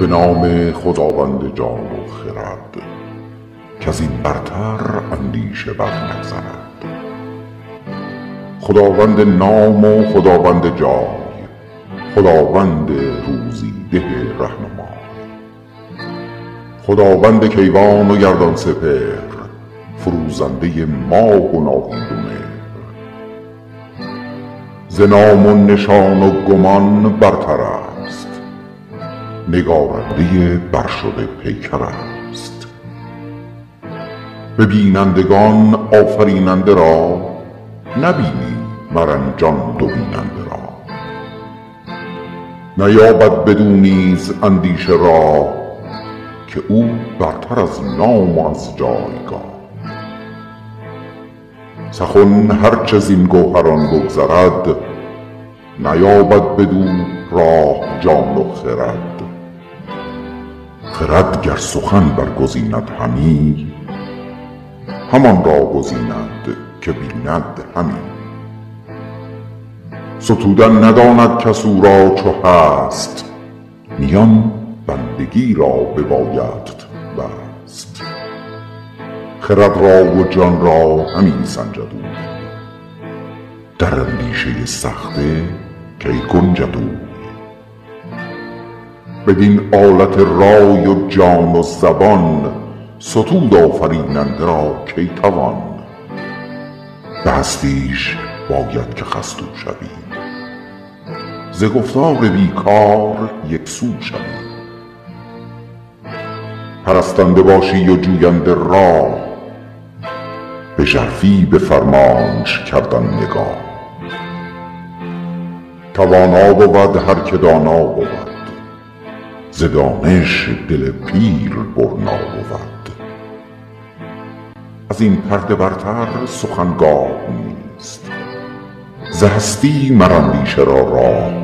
به نام خداوند جان و خرد کز این برتر اندیشه بر نگذرد خداوند نام و خداوند جای خداوند روزی ده رهنمای. خداوند کیوان و گردان سپهر فروزنده ماه و ناهید و ز نام و نشان و گمان برتر نگارنده برشده پیکر است. به بینندگان آفریننده را نبینی مر آن دو بیننده را. نیابد بدو نیز اندیشه راه که او برتر از نام و از جایگاه. سخن هر چه زین گوهران بگذرد نیابد بدو راه جان و خرد. خرد گر سخن برگزیند همی همان را گزیند که بیند همی. ستودن نداند کس او را چو هست میان بندگی را ببایدت بست. خرد را و جان را همی سنجد در اندیشه سخته کی گنجد بدین آلت رای و جان و زبان ستود آفریننده را کی توان. به هستیش باید که خست او شوی. ز گفتار بی کار یک سو شوی. پرستنده باشی و جوینده راه به ژرفی به فرمانش کردن نگاه. توانا بود هر که دانا بود. ز دانش دل پیر برنا بود. از این پرده برتر سخن گاه نیست. ز هستی مر اندیشه را راه